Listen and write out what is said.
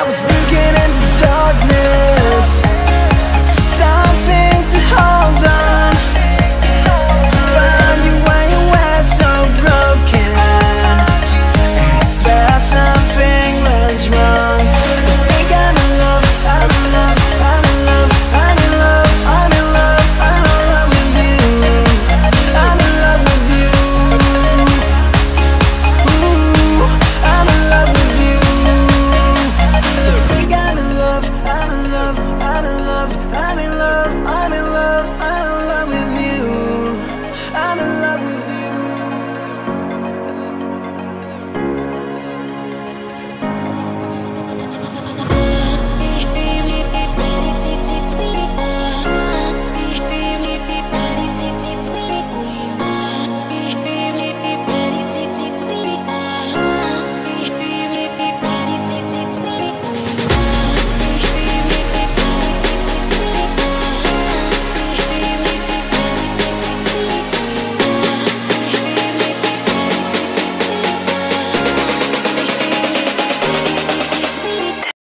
I was looking into darkness.